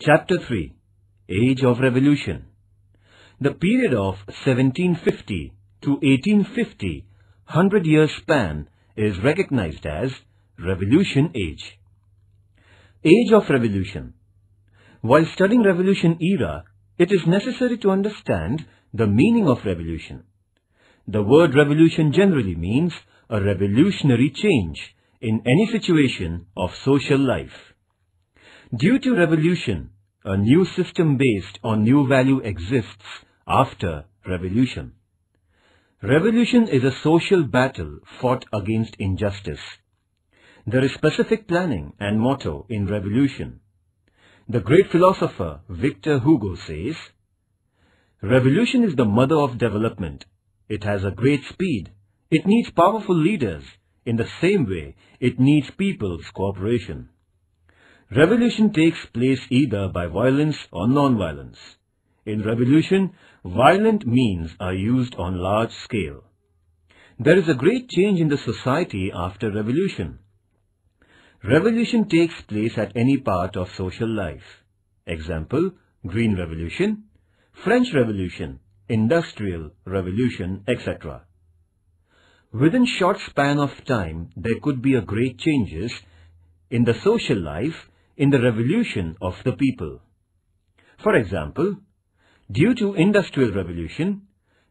Chapter 3 Age of Revolution The period of 1750 to 1850, 100 year span is recognized as Revolution Age. Age of Revolution While studying Revolution era, it is necessary to understand the meaning of revolution. The word revolution generally means a revolutionary change in any situation of social life. Due to revolution, a new system based on new value exists after revolution. Revolution is a social battle fought against injustice. There is specific planning and motto in revolution. The great philosopher Victor Hugo says, Revolution is the mother of development. It has a great speed. It needs powerful leaders. In the same way, it needs people's cooperation. Revolution takes place either by violence or non-violence. In revolution, violent means are used on large scale. There is a great change in the society after revolution. Revolution takes place at any part of social life. Example, Green Revolution, French Revolution, Industrial Revolution, etc. Within short span of time, there could be a great changes in the social life in the revolution of the people. For example, due to Industrial Revolution,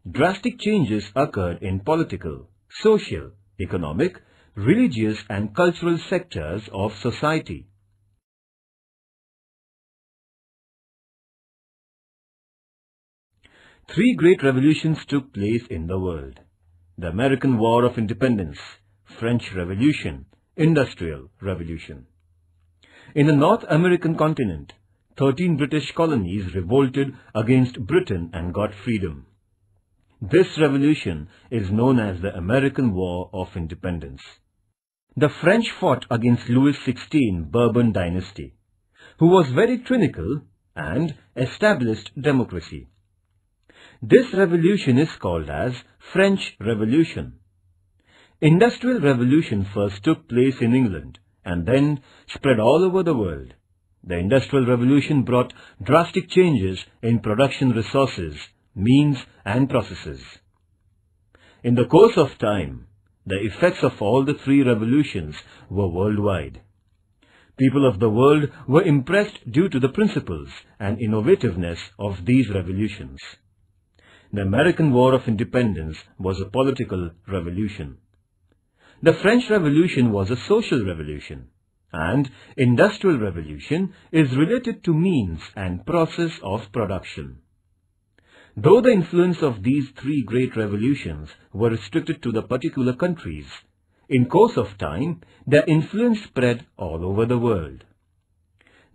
drastic changes occurred in political, social, economic, religious and cultural sectors of society. Three great revolutions took place in the world. The American War of Independence, French Revolution, Industrial Revolution. In the North American continent, 13 British colonies revolted against Britain and got freedom. This revolution is known as the American War of Independence. The French fought against Louis XVI Bourbon dynasty, who was very tyrannical and established democracy. This revolution is called as French Revolution. Industrial Revolution first took place in England and then spread all over the world. The Industrial Revolution brought drastic changes in production resources, means and processes. In the course of time, the effects of all the three revolutions were worldwide. People of the world were impressed due to the principles and innovativeness of these revolutions. The American War of Independence was a political revolution. The French Revolution was a social revolution and Industrial Revolution is related to means and process of production. Though the influence of these three great revolutions were restricted to the particular countries, in course of time their influence spread all over the world.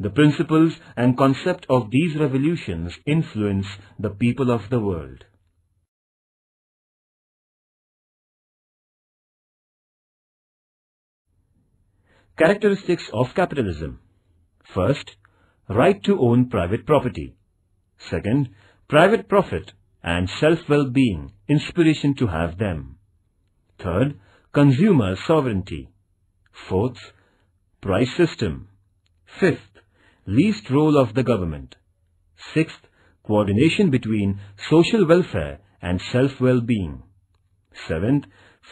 The principles and concept of these revolutions influence the people of the world. Characteristics of capitalism. First, right to own private property. Second, private profit and self-well-being, inspiration to have them. Third, consumer sovereignty. Fourth, price system. Fifth, least role of the government. Sixth, coordination between social welfare and self-well-being. Seventh,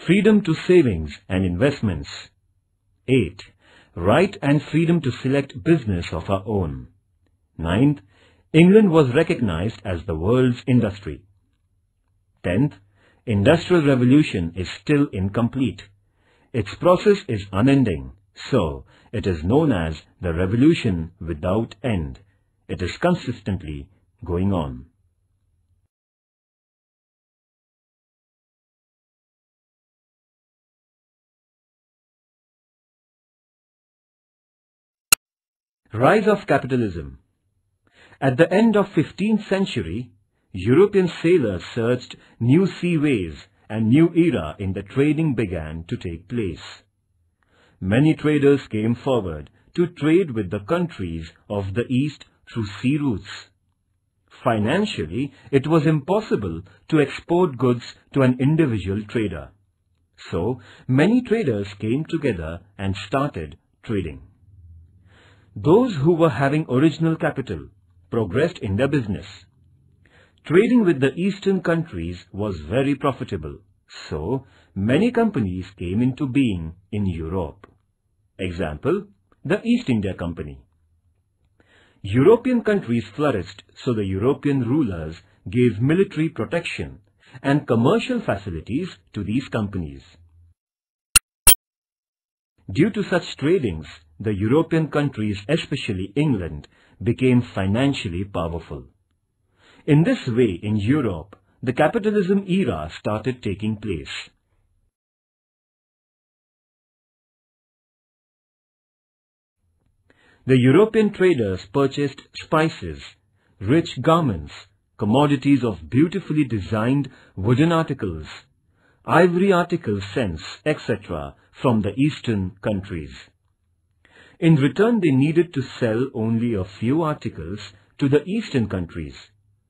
freedom to savings and investments. 8. Right and freedom to select business of our own. 9th. England was recognized as the world's industry. 10th. Industrial Revolution is still incomplete. Its process is unending, so it is known as the revolution without end. It is consistently going on. Rise of capitalism. At the end of 15th century, European sailors searched new seaways and new era in the trading began to take place. Many traders came forward to trade with the countries of the East through sea routes. Financially, it was impossible to export goods to an individual trader. So, many traders came together and started trading. Those who were having original capital progressed in their business. Trading with the eastern countries was very profitable, so many companies came into being in Europe. Example, the East India Company. European countries flourished, so the European rulers gave military protection and commercial facilities to these companies. Due to such tradings, the European countries, especially England, became financially powerful. In this way, in Europe, the capitalism era started taking place. The European traders purchased spices, rich garments, commodities of beautifully designed wooden articles, ivory articles, scents, etc. from the eastern countries. In return, they needed to sell only a few articles to the eastern countries.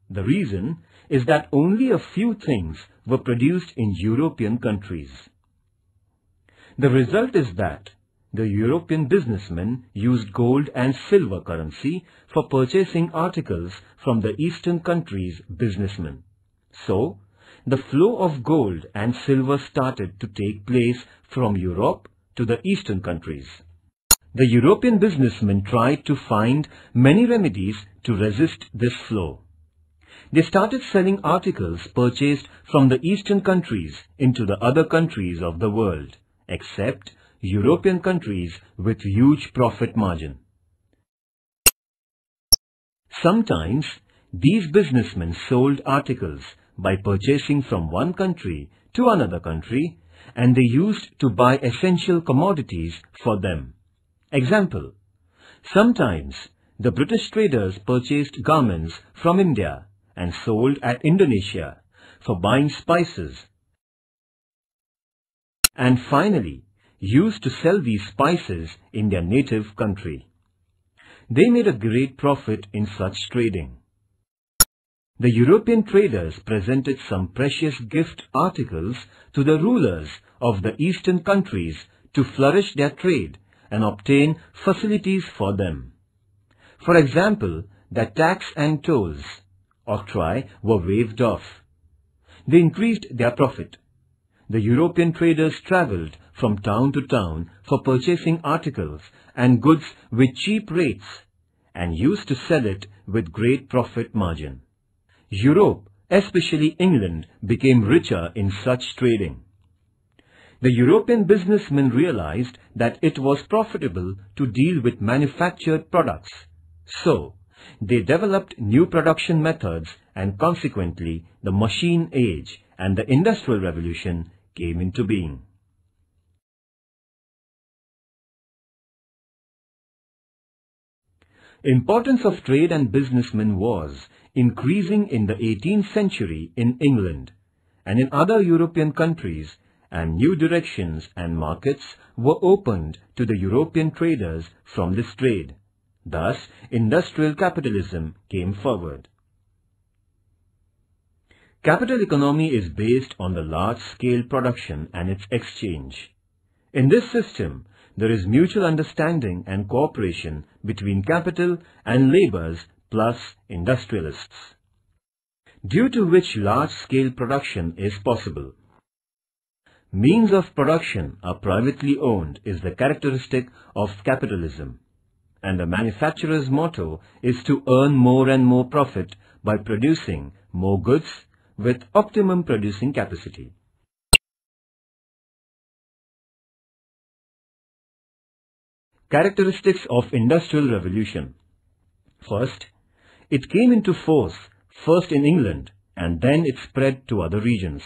The reason is that only a few things were produced in European countries. The result is that the European businessmen used gold and silver currency for purchasing articles from the eastern countries' businessmen. So, the flow of gold and silver started to take place from Europe to the eastern countries. The European businessmen tried to find many remedies to resist this flow. They started selling articles purchased from the eastern countries into the other countries of the world, except European countries with huge profit margin. Sometimes, these businessmen sold articles by purchasing from one country to another country and they used to buy essential commodities for them. Example, sometimes the British traders purchased garments from India and sold at Indonesia for buying spices. And finally, used to sell these spices in their native country. They made a great profit in such trading. The European traders presented some precious gift articles to the rulers of the eastern countries to flourish their trade and obtain facilities for them. For example, the tax and tolls, octroi, were waived off. They increased their profit. The European traders travelled from town to town for purchasing articles and goods with cheap rates and used to sell it with great profit margin. Europe, especially England, became richer in such trading. The European businessmen realized that it was profitable to deal with manufactured products. So, they developed new production methods and consequently the machine age and the industrial revolution came into being. Importance of trade and businessmen was increasing in the 18th century in England and in other European countries and new directions and markets were opened to the European traders from this trade. Thus, industrial capitalism came forward. Capital economy is based on the large-scale production and its exchange. In this system, there is mutual understanding and cooperation between capital and laborers plus industrialists, due to which large-scale production is possible. Means of production are privately owned is the characteristic of capitalism, and the manufacturer's motto is to earn more and more profit by producing more goods with optimum producing capacity. Characteristics of Industrial Revolution First, it came into force first in England and then it spread to other regions.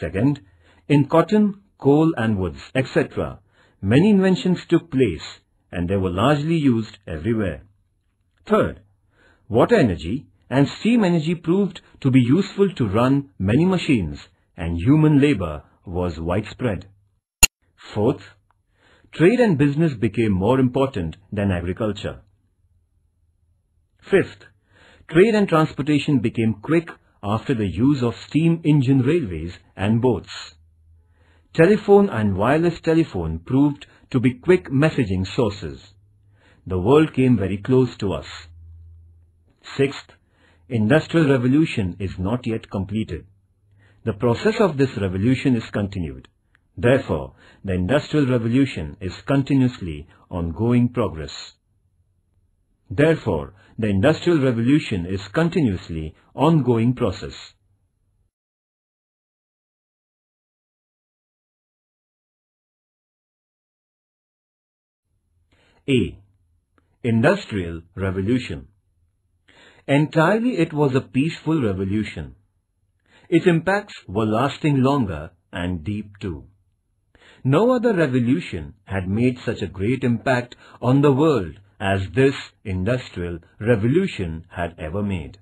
Second, in cotton, coal and woods, etc., many inventions took place and they were largely used everywhere. Third, water energy and steam energy proved to be useful to run many machines and human labor was widespread. Fourth, trade and business became more important than agriculture. Fifth, trade and transportation became quick after the use of steam engine railways and boats. Telephone and wireless telephone proved to be quick messaging sources. the world came very close to us. Sixth, Industrial Revolution is not yet completed. The process of this revolution is continued. Therefore, the Industrial Revolution is continuously ongoing progress. Therefore, the Industrial Revolution is continuously ongoing process. A. Industrial Revolution Entirely it was a peaceful revolution. Its impacts were lasting longer and deep too. No other revolution had made such a great impact on the world as this industrial revolution had ever made.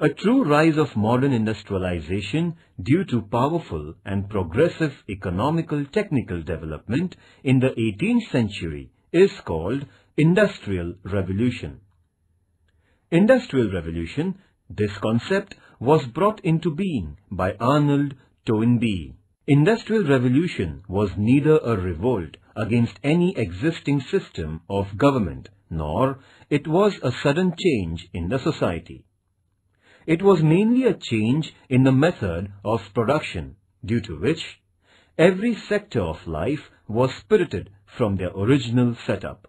A true rise of modern industrialization due to powerful and progressive economical technical development in the 18th century is called Industrial Revolution. Industrial Revolution, this concept was brought into being by Arnold Toynbee. Industrial Revolution was neither a revolt against any existing system of government, nor it was a sudden change in the society. It was mainly a change in the method of production, due to which every sector of life was spirited from their original setup.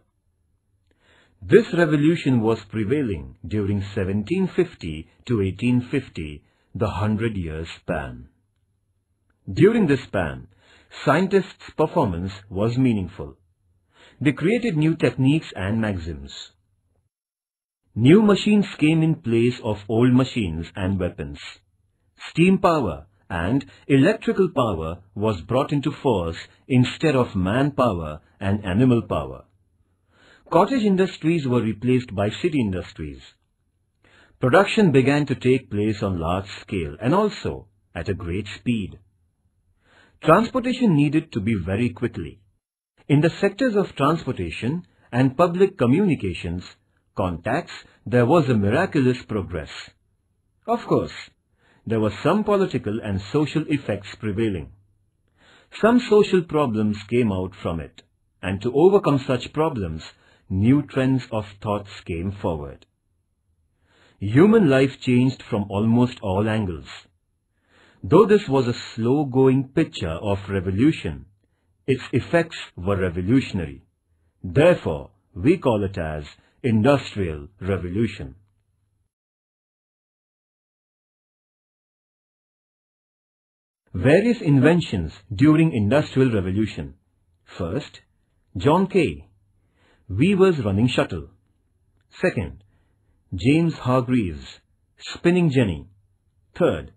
This revolution was prevailing during 1750 to 1850, the hundred years span. During this span, scientists' performance was meaningful. They created new techniques and maxims. New machines came in place of old machines and weapons. Steam power and electrical power was brought into force instead of manpower and animal power. Cottage industries were replaced by city industries. Production began to take place on large scale and also at a great speed. Transportation needed to be very quickly. In the sectors of transportation and public communications, contacts, there was a miraculous progress. Of course, there were some political and social effects prevailing. Some social problems came out from it, and to overcome such problems, new trends of thoughts came forward. Human life changed from almost all angles. Though this was a slow-going picture of revolution, its effects were revolutionary. Therefore, we call it as Industrial Revolution. Various inventions during Industrial Revolution. First, John Kay, weaver's running shuttle. Second, James Hargreaves, spinning jenny. Third,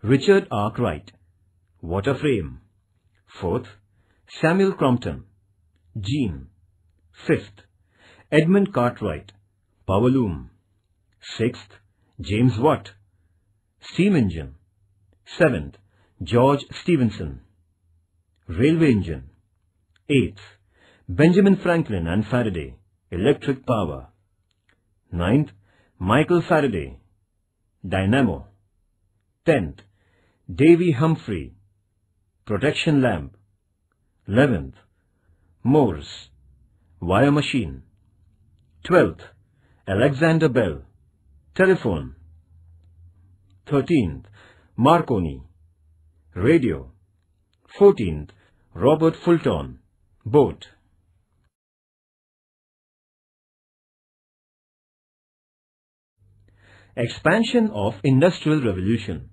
Richard Arkwright, water frame. Fourth, Samuel Crompton, Jean. Fifth, Edmund Cartwright, power loom. Sixth, James Watt, steam engine. Seventh, George Stephenson, railway engine. Eighth, Benjamin Franklin and Faraday, electric power. Ninth, Michael Faraday, dynamo. Tenth, Davy Humphrey, protection lamp. Eleventh, Morse, wire machine. Twelfth, Alexander Bell, telephone. Thirteenth, Marconi, radio. Fourteenth, Robert Fulton, boat. Expansion of Industrial Revolution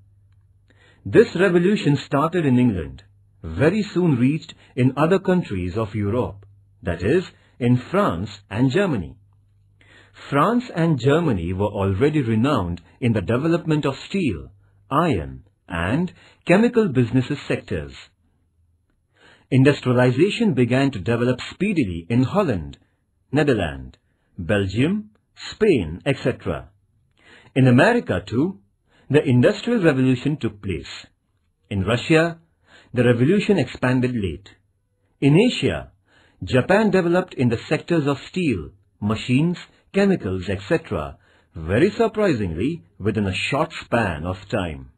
This revolution started in England, very soon reached in other countries of Europe, that is, in France and Germany. France and Germany were already renowned in the development of steel, iron and chemical businesses sectors. Industrialization began to develop speedily in Holland, Netherlands, Belgium, Spain, etc. In America too, the Industrial Revolution took place. In Russia, the revolution expanded late. In Asia, Japan developed in the sectors of steel, machines chemicals, etc., very surprisingly within a short span of time.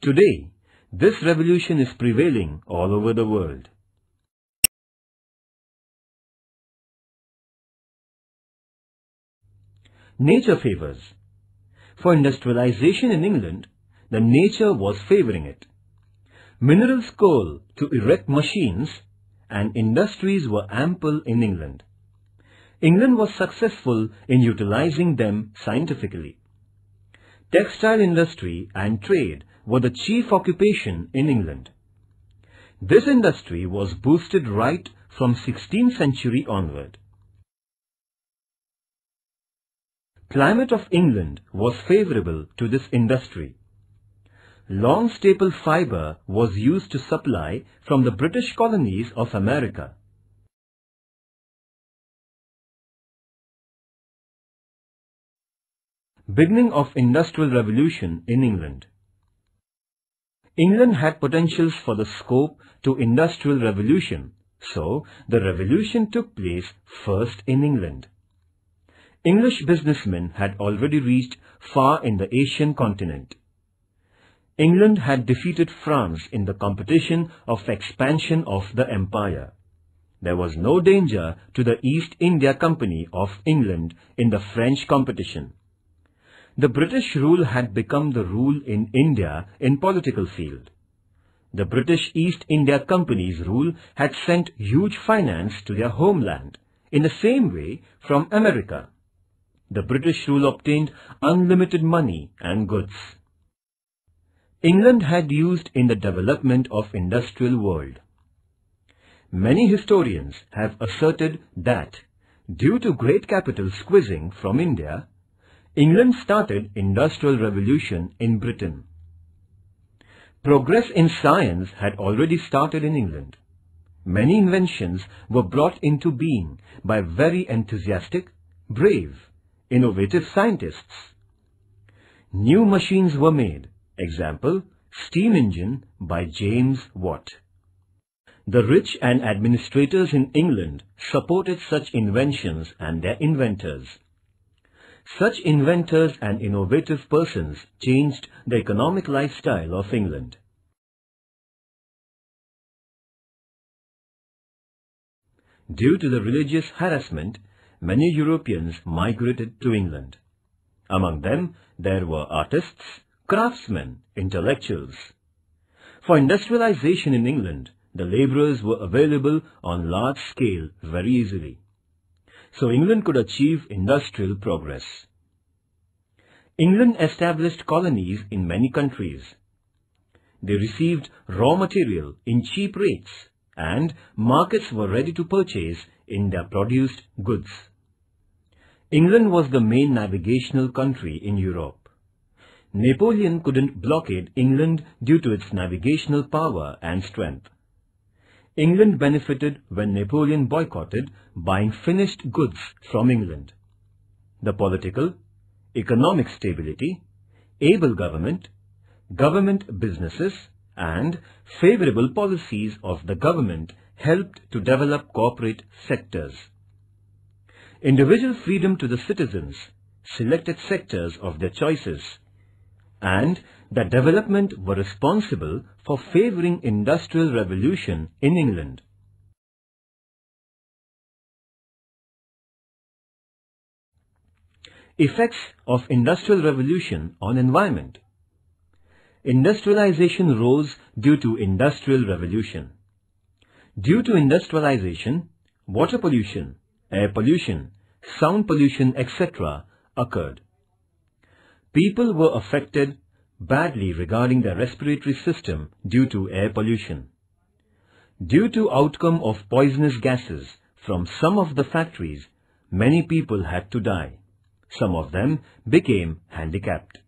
Today, This revolution is prevailing all over the world. Nature favors. For industrialization in England, the nature was favoring it. Minerals coal to erect machines and industries were ample in England. England was successful in utilizing them scientifically. Textile industry and trade were the chief occupation in England. This industry was boosted right from 16th century onward. Climate of England was favourable to this industry. Long staple fibre was used to supply from the British colonies of America. Beginning of Industrial Revolution in England England had potentials for the scope to Industrial Revolution, so the revolution took place first in England. English businessmen had already reached far in the Asian continent. England had defeated France in the competition of expansion of the empire. There was no danger to the East India Company of England in the French competition. The British rule had become the rule in India in political field. The British East India Company's rule had sent huge finance to their homeland, in the same way from America the British rule obtained unlimited money and goods. England had used in the development of industrial world. Many historians have asserted that, due to great capital squeezing from India, England started industrial revolution in Britain. Progress in science had already started in England. Many inventions were brought into being by very enthusiastic, brave, innovative scientists. New machines were made, example, steam engine by James Watt. The rich and administrators in England supported such inventions and their inventors. Such inventors and innovative persons changed the economic lifestyle of England. Due to the religious harassment many Europeans migrated to England. Among them, there were artists, craftsmen, intellectuals. For industrialization in England, the labourers were available on large scale very easily. So England could achieve industrial progress. England established colonies in many countries. They received raw material in cheap rates and markets were ready to purchase in their produced goods. England was the main navigational country in Europe. Napoleon couldn't blockade England due to its navigational power and strength. England benefited when Napoleon boycotted buying finished goods from England. The political, economic stability, able government, government businesses and favorable policies of the government helped to develop corporate sectors. Individual freedom to the citizens, selected sectors of their choices, and that development were responsible for favouring industrial revolution in England. Effects of industrial revolution on environment Industrialization rose due to industrial revolution. Due to industrialization, water pollution, air pollution, sound pollution, etc. occurred. People were affected badly regarding their respiratory system due to air pollution. Due to outcome of poisonous gases from some of the factories, many people had to die. Some of them became handicapped.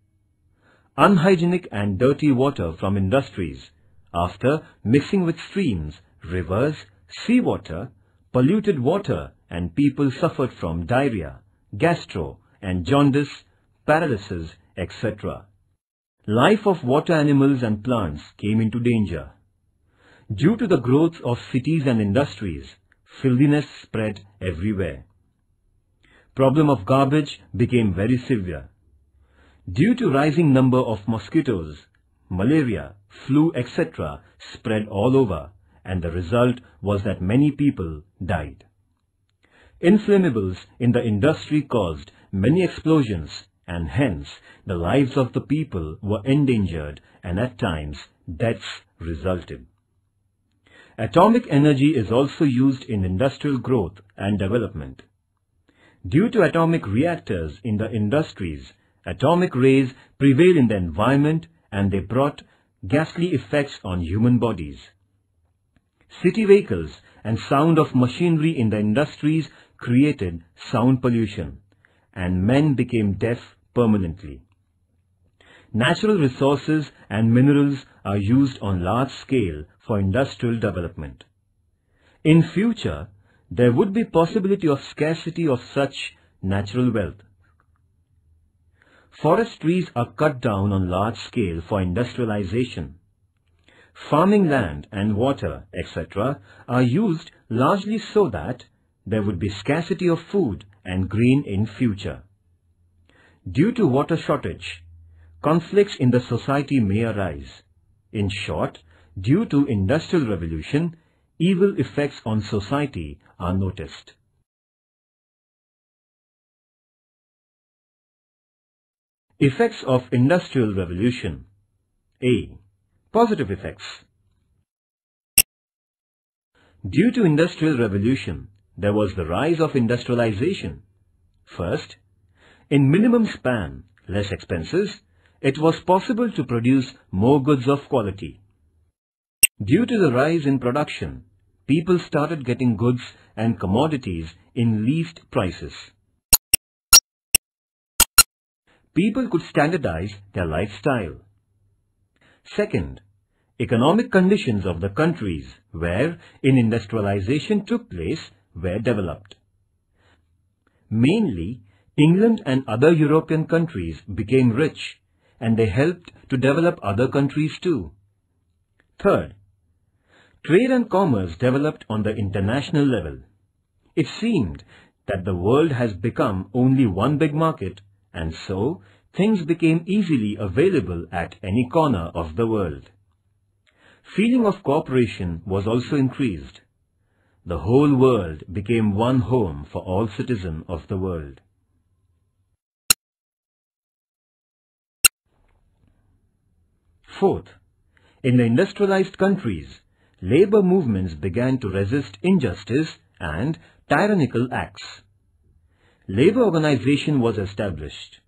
Unhygienic and dirty water from industries, after mixing with streams, rivers, seawater, polluted water and people suffered from diarrhea, gastro and jaundice, paralysis, etc. Life of water animals and plants came into danger. Due to the growth of cities and industries, filthiness spread everywhere. Problem of garbage became very severe. Due to rising number of mosquitoes, malaria, flu, etc. spread all over and the result was that many people died. Inflammables in the industry caused many explosions and hence the lives of the people were endangered and at times deaths resulted. Atomic energy is also used in industrial growth and development. Due to atomic reactors in the industries, atomic rays prevail in the environment and they brought ghastly effects on human bodies. City vehicles and sound of machinery in the industries created sound pollution and men became deaf permanently. Natural resources and minerals are used on large scale for industrial development. In future, there would be possibility of scarcity of such natural wealth. Forest trees are cut down on large scale for industrialization. Farming land and water, etc. are used largely so that there would be scarcity of food and grain in future. Due to water shortage, conflicts in the society may arise. In short, due to industrial revolution, evil effects on society are noticed. Effects of Industrial Revolution A. Positive effects Due to Industrial Revolution, there was the rise of industrialization. First, in minimum span, less expenses, it was possible to produce more goods of quality. Due to the rise in production, people started getting goods and commodities in least prices. People could standardize their lifestyle. Second, economic conditions of the countries where in industrialization took place were developed. Mainly, England and other European countries became rich and they helped to develop other countries too. Third, trade and commerce developed on the international level. It seemed that the world has become only one big market and so things became easily available at any corner of the world. Feeling of cooperation was also increased. The whole world became one home for all citizens of the world. Fourth, in the industrialized countries, labor movements began to resist injustice and tyrannical acts. Labor organization was established.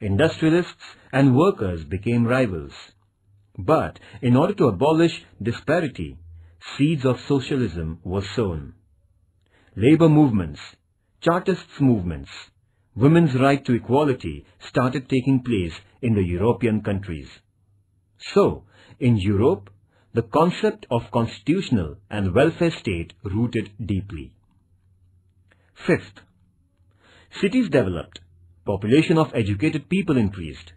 Industrialists and workers became rivals. But in order to abolish disparity, seeds of socialism were sown. Labor movements, Chartists movements, women's right to equality started taking place in the European countries. So, in Europe, the concept of constitutional and welfare state rooted deeply. Fifth, cities developed, population of educated people increased.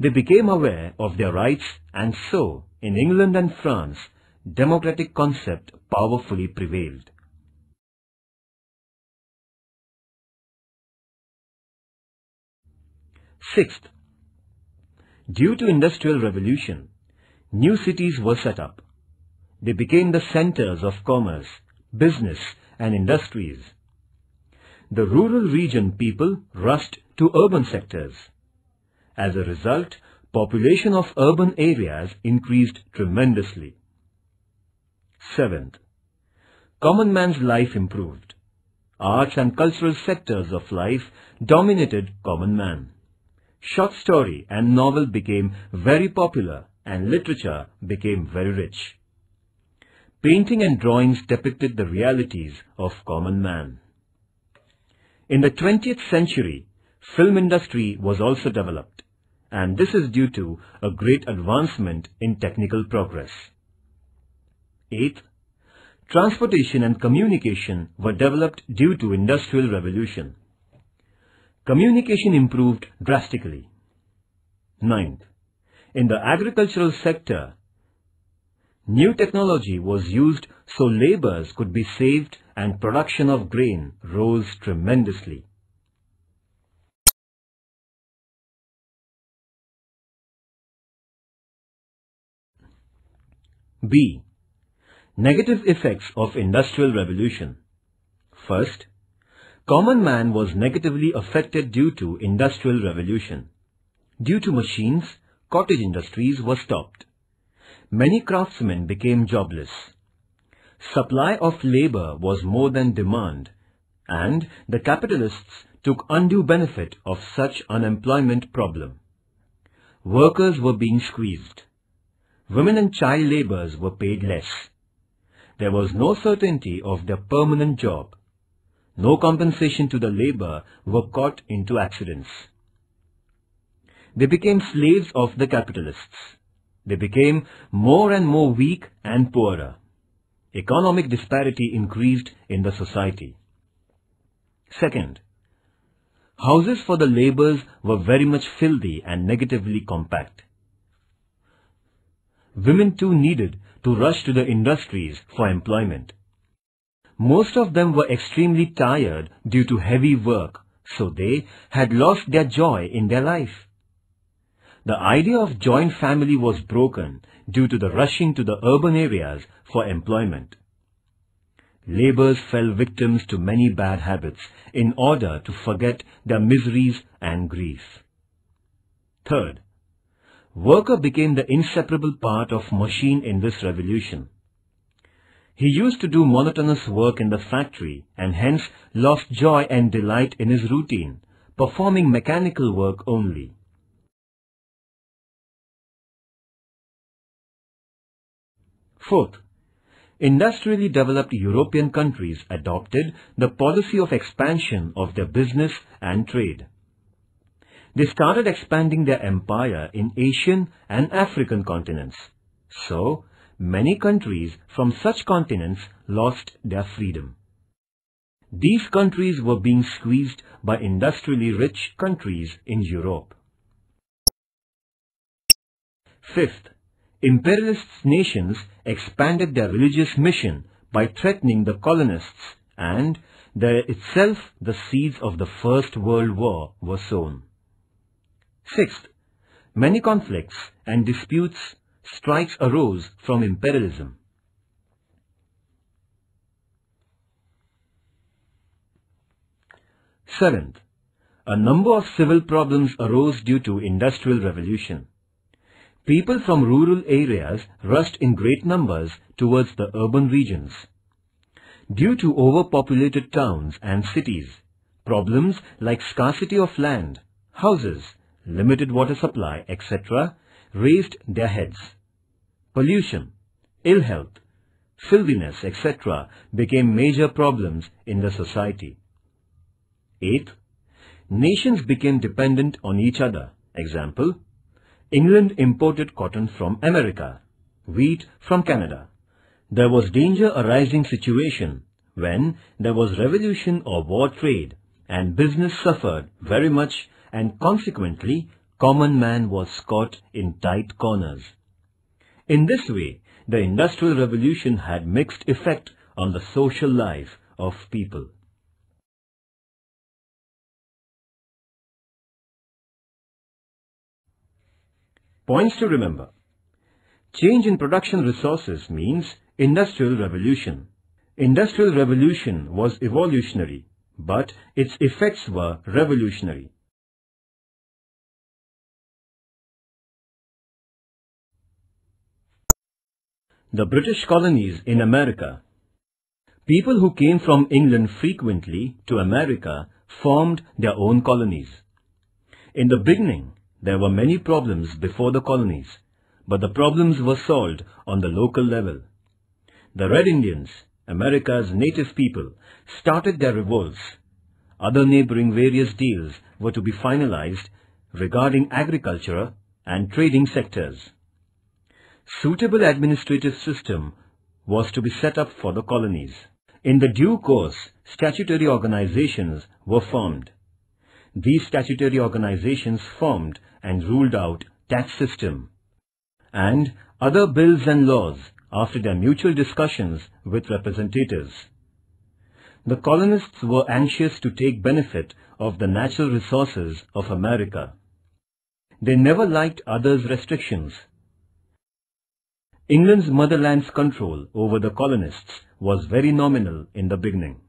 They became aware of their rights and so, in England and France, democratic concept powerfully prevailed. Sixth, due to industrial revolution, new cities were set up. They became the centers of commerce, business and industries. The rural region people rushed to urban sectors. As a result, population of urban areas increased tremendously. Seventh, common man's life improved. Arts and cultural sectors of life dominated common man. Short story and novel became very popular and literature became very rich. Painting and drawings depicted the realities of common man. In the 20th century, film industry was also developed and this is due to a great advancement in technical progress. Eighth, transportation and communication were developed due to industrial revolution. Communication improved drastically. Ninth, in the agricultural sector, new technology was used so labors could be saved and production of grain rose tremendously. B. Negative effects of Industrial Revolution First, common man was negatively affected due to Industrial Revolution. Due to machines, cottage industries were stopped. Many craftsmen became jobless. Supply of labor was more than demand and the capitalists took undue benefit of such unemployment problem. Workers were being squeezed. Women and child laborers were paid less. There was no certainty of their permanent job. No compensation to the labor were caught into accidents. They became slaves of the capitalists. They became more and more weak and poorer. Economic disparity increased in the society. Second, houses for the laborers were very much filthy and negatively compact. Women too needed to rush to the industries for employment. Most of them were extremely tired due to heavy work, so they had lost their joy in their life. The idea of joint family was broken due to the rushing to the urban areas for employment. Laborers fell victims to many bad habits in order to forget their miseries and grief. Third, worker became the inseparable part of machine in this revolution. He used to do monotonous work in the factory and hence lost joy and delight in his routine, performing mechanical work only. Fourth, industrially developed European countries adopted the policy of expansion of their business and trade. They started expanding their empire in Asian and African continents. So, many countries from such continents lost their freedom. These countries were being squeezed by industrially rich countries in Europe. Fifth, imperialist nations expanded their religious mission by threatening the colonists and there itself the seeds of the First World War were sown. Sixth, many conflicts and disputes, strikes arose from imperialism. Seventh, a number of civil problems arose due to industrial revolution. People from rural areas rushed in great numbers towards the urban regions. Due to overpopulated towns and cities, problems like scarcity of land, houses, limited water supply, etc. raised their heads. Pollution, ill health, filthiness, etc. became major problems in the society. Eighth, nations became dependent on each other. Example, England imported cotton from America, wheat from Canada. There was danger arising situation when there was revolution or war trade and business suffered very much and consequently common man was caught in tight corners. In this way, the Industrial Revolution had mixed effect on the social life of people. Points to remember. Change in production resources means industrial revolution. Industrial revolution was evolutionary, but its effects were revolutionary. The British colonies in America. People who came from England frequently to America formed their own colonies. In the beginning, there were many problems before the colonies, but the problems were solved on the local level. The Red Indians, America's native people, started their revolts. Other neighboring various deals were to be finalized regarding agriculture and trading sectors. Suitable administrative system was to be set up for the colonies. In the due course, statutory organizations were formed. These statutory organizations formed and ruled out tax system and other bills and laws after their mutual discussions with representatives. The colonists were anxious to take benefit of the natural resources of America. They never liked others' restrictions. England's motherland's control over the colonists was very nominal in the beginning.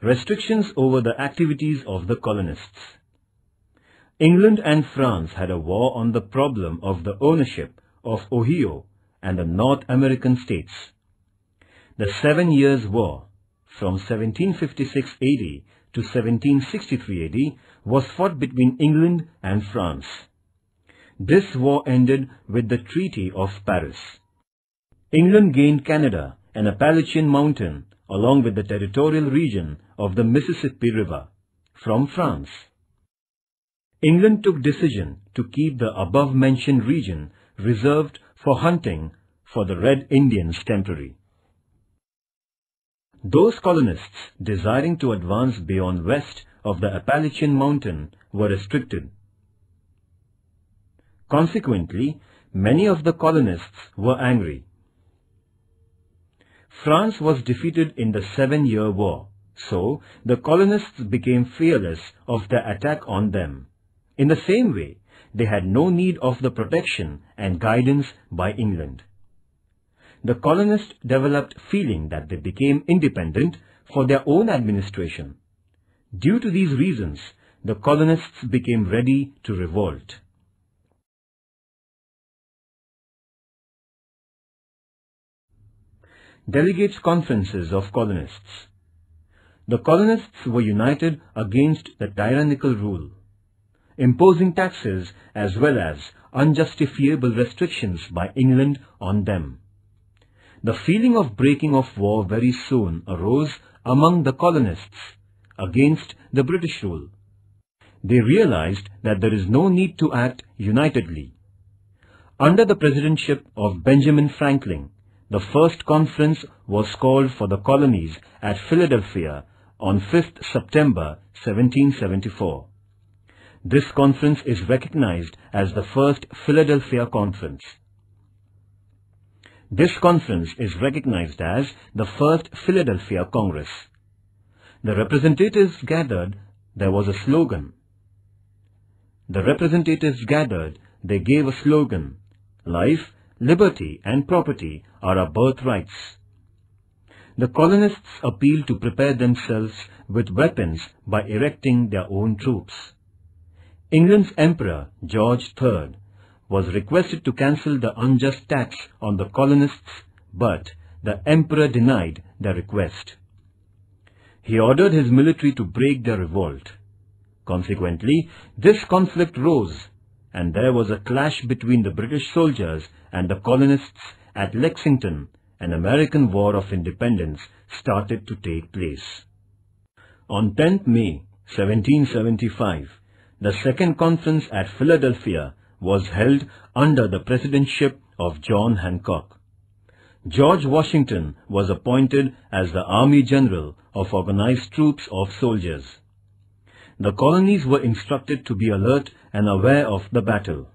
Restrictions over the activities of the colonists England and France had a war on the problem of the ownership of Ohio and the North American states. The Seven Years' War from 1756 AD to 1763 AD was fought between England and France. This war ended with the Treaty of Paris. England gained Canada, an Appalachian mountain, along with the territorial region of the Mississippi River, from France. England took decision to keep the above-mentioned region reserved for hunting for the Red Indians temporary. Those colonists desiring to advance beyond west of the Appalachian mountain were restricted. Consequently, many of the colonists were angry. France was defeated in the Seven-Year War, so the colonists became fearless of the attack on them. In the same way, they had no need of the protection and guidance by England. The colonists developed feeling that they became independent for their own administration. Due to these reasons, the colonists became ready to revolt. Delegates Conferences of Colonists The colonists were united against the tyrannical rule imposing taxes as well as unjustifiable restrictions by England on them. The feeling of breaking off war very soon arose among the colonists against the British rule. They realized that there is no need to act unitedly. Under the presidentship of Benjamin Franklin, the first conference was called for the colonies at Philadelphia on 5th September 1774. This conference is recognized as the first Philadelphia Conference. This conference is recognized as the first Philadelphia Congress. The representatives gathered, there was a slogan. The representatives gathered, they gave a slogan, Life, liberty and property are our birthrights. The colonists appealed to prepare themselves with weapons by erecting their own troops. England's Emperor, George III, was requested to cancel the unjust tax on the colonists, but the Emperor denied the request. He ordered his military to break the revolt. Consequently, this conflict rose, and there was a clash between the British soldiers and the colonists at Lexington, an American War of Independence started to take place. On 10th May 1775, the second conference at Philadelphia was held under the presidentship of John Hancock. George Washington was appointed as the Army General of organized troops of soldiers. The colonies were instructed to be alert and aware of the battle.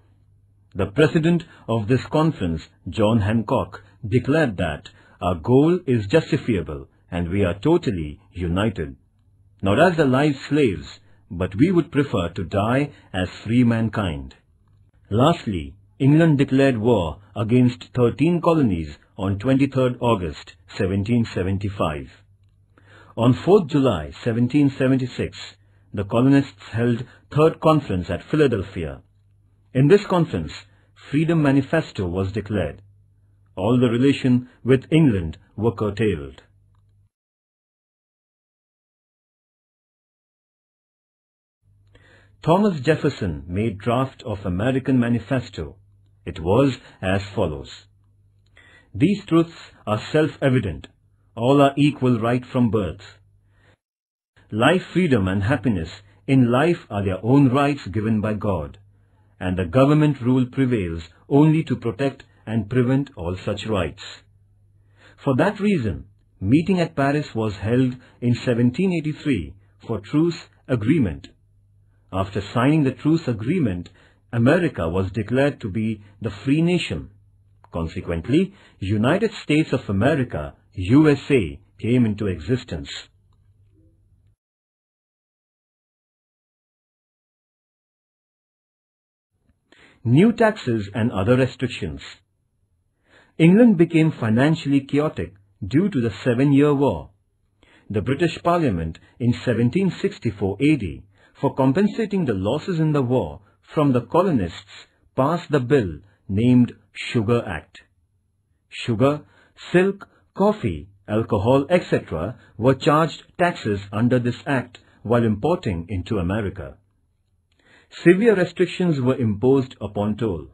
The president of this conference, John Hancock, declared that our goal is justifiable and we are totally united. Not as the live slaves, but we would prefer to die as free mankind. Lastly, England declared war against 13 colonies on 23 August 1775. On 4 July 1776, the colonists held Third Conference at Philadelphia. In this conference, Freedom Manifesto was declared. All the relation with England were curtailed. Thomas Jefferson made draft of American Manifesto. It was as follows. These truths are self-evident. All are equal right from birth. Life, freedom and happiness in life are their own rights given by God, and the government rule prevails only to protect and prevent all such rights. For that reason, meeting at Paris was held in 1783 for truce agreement after signing the truce agreement, America was declared to be the free nation. Consequently, United States of America, USA, came into existence. new taxes and other restrictions. England became financially chaotic due to the Seven-Year War. The British Parliament in 1764 AD, for compensating the losses in the war from the colonists, passed the bill named Sugar Act. Sugar, silk, coffee, alcohol, etc. were charged taxes under this act while importing into America. Severe restrictions were imposed upon toll.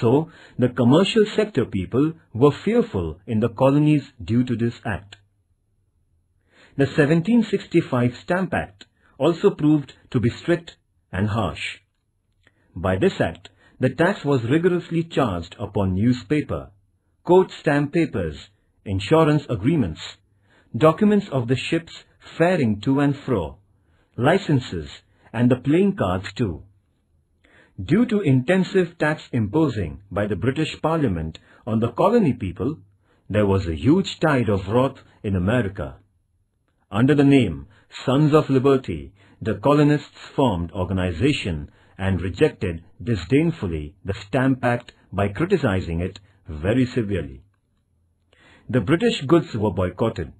So, the commercial sector people were fearful in the colonies due to this act. The 1765 Stamp Act also proved to be strict and harsh. By this act, the tax was rigorously charged upon newspaper, court stamp papers, insurance agreements, documents of the ships faring to and fro, licenses, and the playing cards too. Due to intensive tax imposing by the British Parliament on the colony people, there was a huge tide of wrath in America. Under the name Sons of Liberty, the colonists formed organization and rejected disdainfully the Stamp Act by criticizing it very severely. The British goods were boycotted.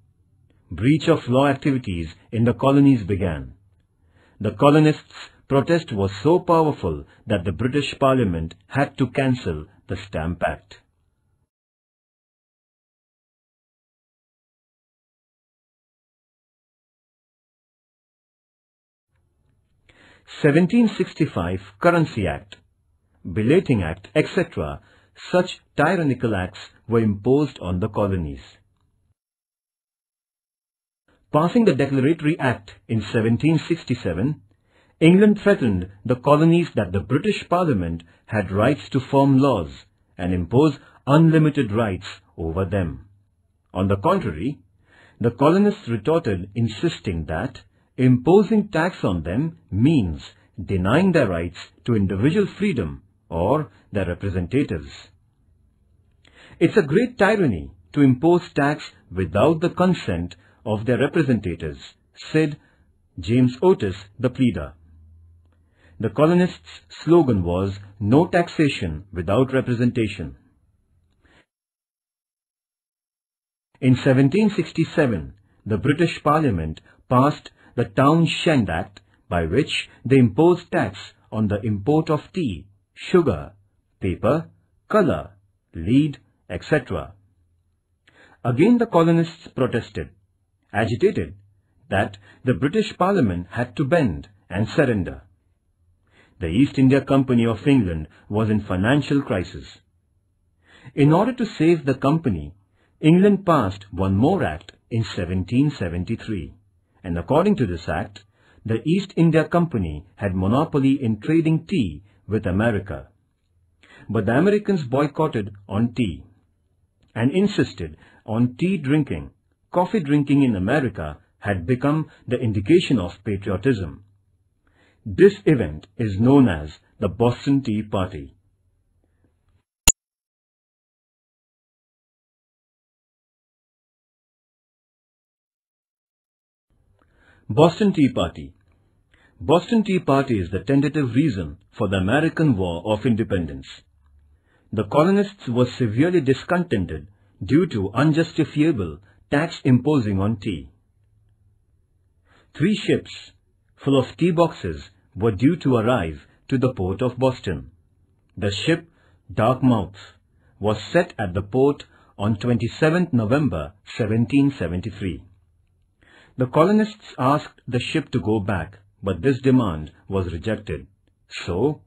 Breach of law activities in the colonies began. The colonists' protest was so powerful that the British Parliament had to cancel the Stamp Act. Seventeen sixty-five Currency Act, Belating Act, etc. Such tyrannical acts were imposed on the colonies. Passing the Declaratory Act in 1767, England threatened the colonies that the British Parliament had rights to form laws and impose unlimited rights over them. On the contrary, the colonists retorted insisting that imposing tax on them means denying their rights to individual freedom or their representatives. It's a great tyranny to impose tax without the consent of their representatives, said James Otis, the pleader. The colonists' slogan was, no taxation without representation. In 1767, the British Parliament passed the Townshend Act by which they imposed tax on the import of tea, sugar, paper, colour, lead, etc. Again the colonists protested agitated that the British Parliament had to bend and surrender. The East India Company of England was in financial crisis. In order to save the company, England passed one more act in 1773, and according to this act, the East India Company had monopoly in trading tea with America. But the Americans boycotted on tea and insisted on tea drinking coffee drinking in America had become the indication of patriotism. This event is known as the Boston Tea Party. Boston Tea Party Boston Tea Party is the tentative reason for the American War of Independence. The colonists were severely discontented due to unjustifiable tax imposing on tea. Three ships full of tea boxes were due to arrive to the port of Boston. The ship Dartmouth was set at the port on 27 November 1773. The colonists asked the ship to go back, but this demand was rejected. So,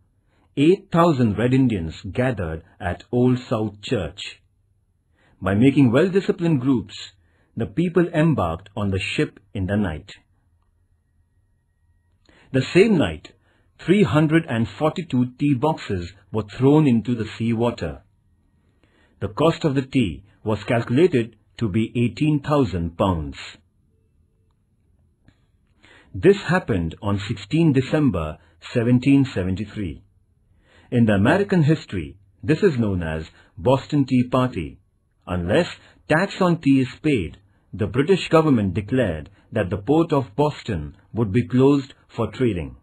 8,000 Red Indians gathered at Old South Church. By making well-disciplined groups, the people embarked on the ship in the night. The same night, 342 tea boxes were thrown into the sea water. The cost of the tea was calculated to be 18,000 pounds. This happened on 16 December 1773. In the American history, this is known as Boston Tea Party, unless tax on tea is paid the British government declared that the port of Boston would be closed for trading.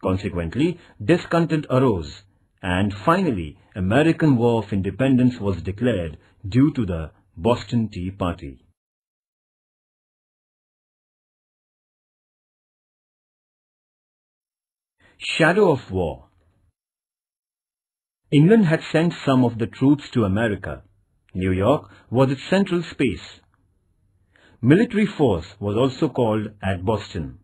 Consequently, discontent arose and finally American War of Independence was declared due to the Boston Tea Party. Shadow of War England had sent some of the troops to America. New York was its central space. Military force was also called at Boston.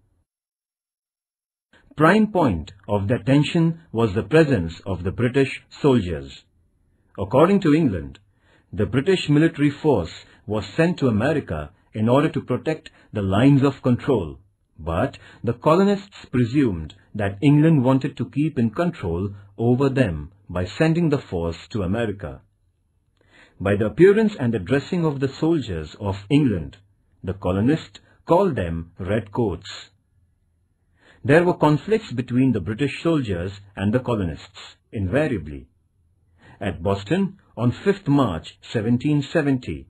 Prime point of the tension was the presence of the British soldiers. According to England, the British military force was sent to America in order to protect the lines of control but the colonists presumed that England wanted to keep in control over them by sending the force to America. By the appearance and the dressing of the soldiers of England, the colonists called them redcoats. There were conflicts between the British soldiers and the colonists, invariably. At Boston, on 5th March 1770,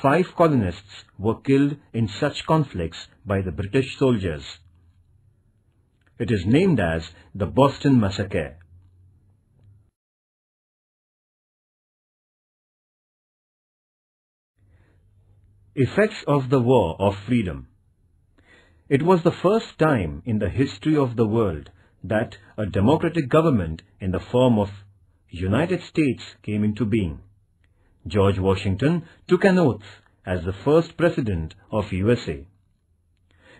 Five colonists were killed in such conflicts by the British soldiers. It is named as the Boston Massacre. Effects of the War of Freedom It was the first time in the history of the world that a democratic government in the form of United States came into being. George Washington took an oath as the first president of USA.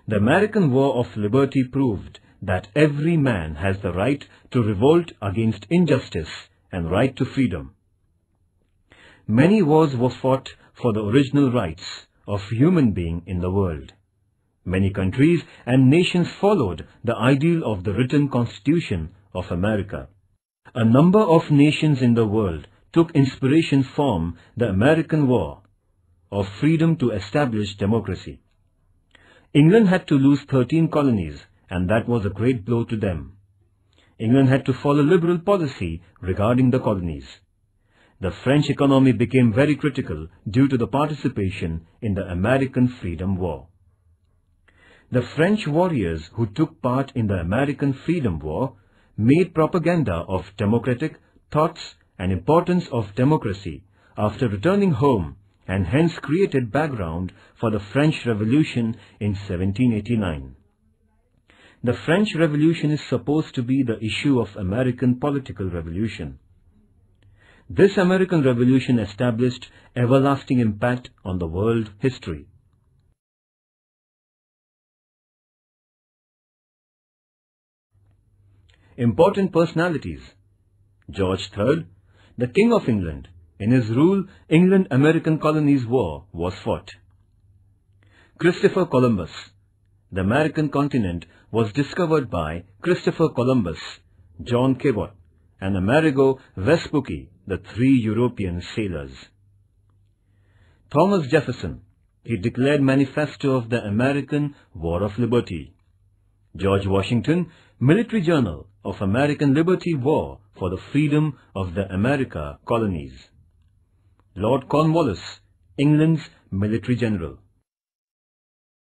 The American War of Liberty proved that every man has the right to revolt against injustice and right to freedom. Many wars were fought for the original rights of human being in the world. Many countries and nations followed the ideal of the written constitution of America. A number of nations in the world took inspiration from the American War of freedom to establish democracy. England had to lose 13 colonies and that was a great blow to them. England had to follow liberal policy regarding the colonies. The French economy became very critical due to the participation in the American Freedom War. The French warriors who took part in the American Freedom War made propaganda of democratic thoughts and importance of democracy after returning home and hence created background for the French Revolution in 1789. The French Revolution is supposed to be the issue of American political revolution. This American Revolution established everlasting impact on the world history. Important personalities George III the King of England. In his rule, England-American Colonies War was fought. Christopher Columbus. The American continent was discovered by Christopher Columbus, John Cabot, and Amerigo Vespucci, the three European sailors. Thomas Jefferson. He declared Manifesto of the American War of Liberty. George Washington, Military Journal of American Liberty War for the freedom of the America colonies. Lord Cornwallis, England's military general.